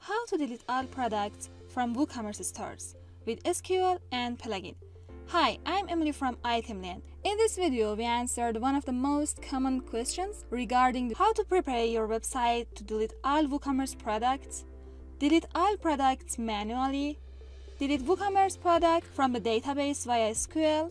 How to delete all products from WooCommerce stores with SQL and plugin. Hi, I'm Emily from iThemeland. In this video, we answered one of the most common questions regarding how to prepare your website to delete all WooCommerce products, delete all products manually, delete WooCommerce product from the database via SQL,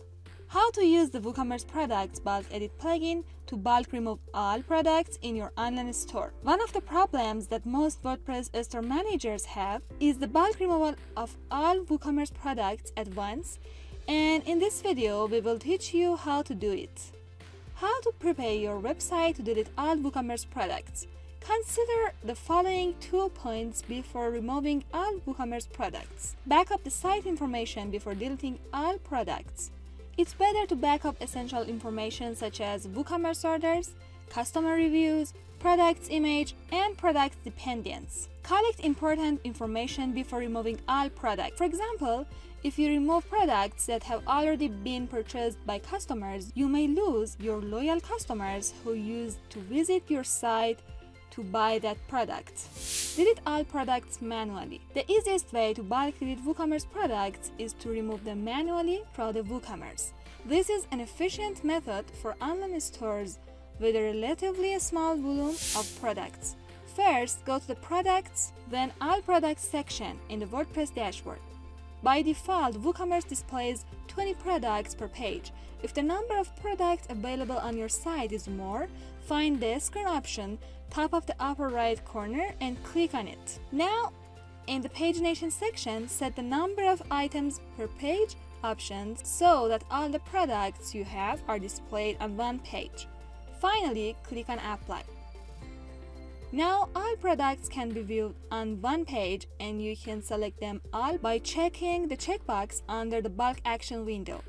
how to use the WooCommerce Products Bulk Edit plugin to bulk remove all products in your online store. One of the problems that most WordPress store managers have is the bulk removal of all WooCommerce products at once and in this video we will teach you how to do it. How to prepare your website to delete all WooCommerce products. Consider the following two points before removing all WooCommerce products. Back up the site information before deleting all products. It's better to back up essential information such as WooCommerce orders, customer reviews, products image, and product dependents. Collect important information before removing all products. For example, if you remove products that have already been purchased by customers, you may lose your loyal customers who used to visit your site to buy that product. Delete all products manually. The easiest way to bulk delete WooCommerce products is to remove them manually from the WooCommerce. This is an efficient method for online stores with a relatively small volume of products. First, go to the Products, then All Products section in the WordPress dashboard. By default, WooCommerce displays 20 products per page. If the number of products available on your site is more, find the screen option top of the upper right corner and click on it. Now, in the pagination section, set the number of items per page options so that all the products you have are displayed on one page. Finally, click on Apply. Now all products can be viewed on one page and you can select them all by checking the checkbox under the bulk action window.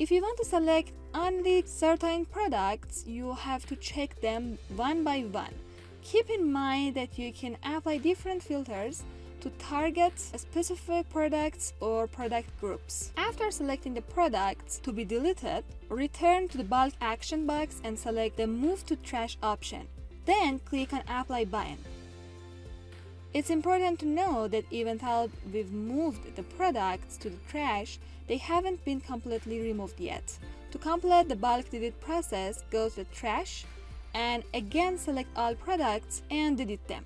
If you want to select only certain products, you have to check them one by one. Keep in mind that you can apply different filters to target specific products or product groups. After selecting the products to be deleted, return to the bulk action box and select the Move to Trash option. Then click on Apply button. It's important to know that even though we've moved the products to the trash, they haven't been completely removed yet. To complete the bulk delete process, go to the trash and again select all products and delete them.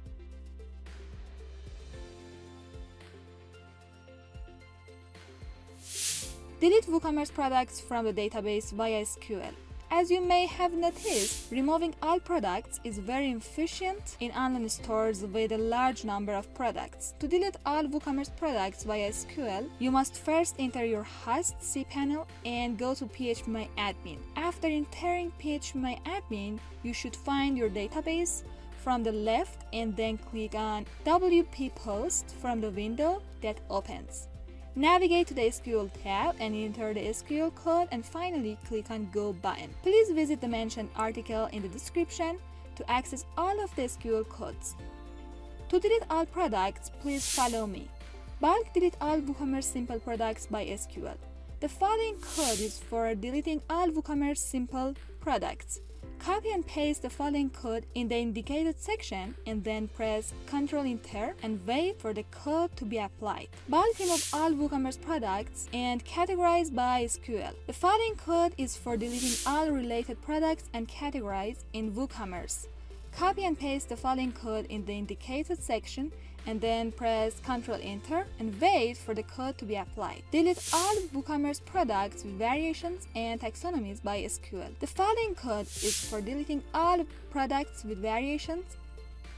Delete WooCommerce products from the database via SQL. As you may have noticed, removing all products is very efficient in online stores with a large number of products. To delete all WooCommerce products via SQL, you must first enter your host cPanel and go to phpMyAdmin. After entering phpMyAdmin, you should find your database from the left and then click on WP Post from the window that opens. Navigate to the SQL tab and enter the SQL code and finally click on Go button. Please visit the mentioned article in the description to access all of the SQL codes. To delete all products, please follow me. Bulk delete all WooCommerce simple products by SQL. The following code is for deleting all WooCommerce simple products. Copy and paste the following code in the indicated section and then press Ctrl Enter and wait for the code to be applied. Bulk remove all WooCommerce products and categorize by SQL. The following code is for deleting all related products and categories in WooCommerce. Copy and paste the following code in the indicated section and then press Ctrl Enter and wait for the code to be applied. Delete all WooCommerce products with variations and taxonomies by SQL. The following code is for deleting all products with variations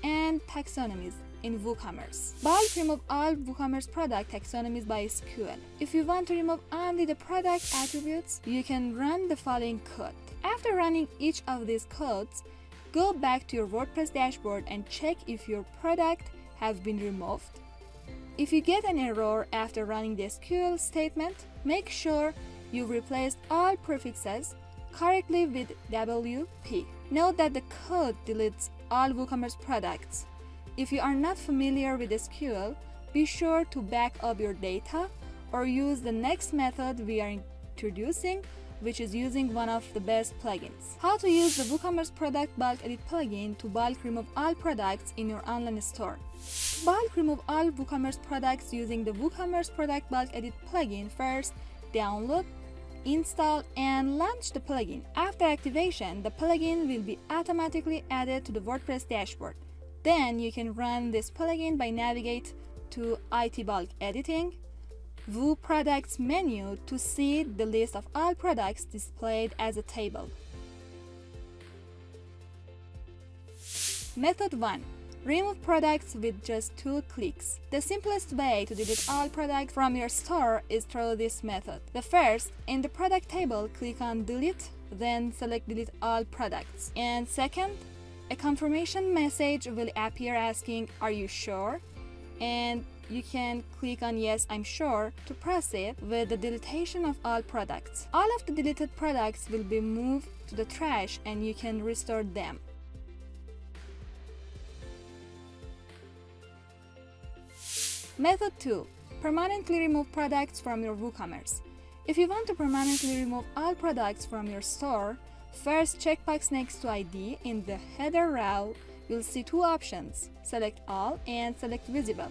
and taxonomies in WooCommerce. Bulk remove all WooCommerce product taxonomies by SQL. If you want to remove only the product attributes, you can run the following code. After running each of these codes, go back to your WordPress dashboard and check if your product have been removed. If you get an error after running the SQL statement, make sure you replaced all prefixes correctly with WP. Note that the code deletes all WooCommerce products. If you are not familiar with SQL, be sure to back up your data or use the next method we are introducing, which is using one of the best plugins. How to use the WooCommerce Product Bulk Edit plugin to bulk remove all products in your online store. To Bulk remove all WooCommerce products using the WooCommerce Product Bulk Edit plugin. First, download, install and launch the plugin. After activation, the plugin will be automatically added to the WordPress dashboard. Then you can run this plugin by navigate to IT Bulk Editing, View Products menu to see the list of all products displayed as a table. Method 1. Remove products with just two clicks. The simplest way to delete all products from your store is through this method. The first, in the product table, click on delete, then select delete all products. And second, a confirmation message will appear asking are you sure? And you can click on yes I'm sure to proceed with the deletion of all products. All of the deleted products will be moved to the trash and you can restore them. Method 2. Permanently remove products from your WooCommerce. If you want to permanently remove all products from your store, first checkbox next to ID in the header row you'll see two options, select all and select visible.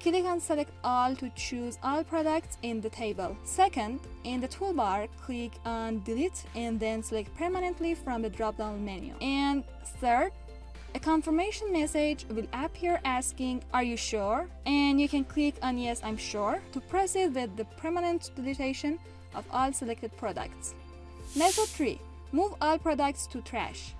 Click on select all to choose all products in the table. Second, in the toolbar, click on delete and then select permanently from the drop-down menu. And third, a confirmation message will appear asking, Are you sure? And you can click on Yes, I'm sure to proceed with the permanent deletion of all selected products. Method 3. Move all products to trash.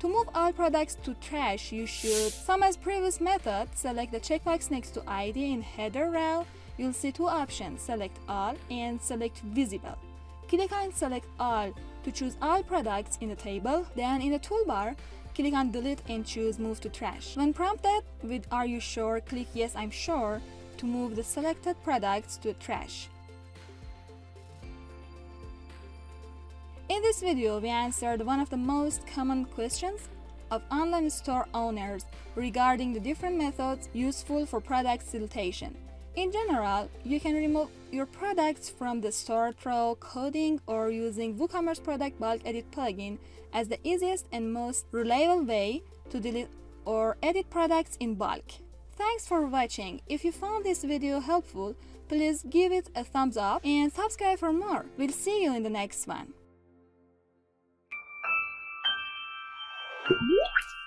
To move all products to trash, you should, same as previous method, select the checkbox next to ID in header row. You'll see two options, select all and select visible. Click on select all to choose all products in the table. Then in the toolbar, Click on delete and choose move to trash. When prompted with are you sure, click yes I'm sure to move the selected products to trash. In this video, we answered one of the most common questions of online store owners regarding the different methods useful for product deletion. In general, you can remove your products from the store through coding or using WooCommerce Product Bulk Edit plugin as the easiest and most reliable way to delete or edit products in bulk. Thanks for watching. If you found this video helpful, please give it a thumbs up and subscribe for more. We'll see you in the next one. Thank you.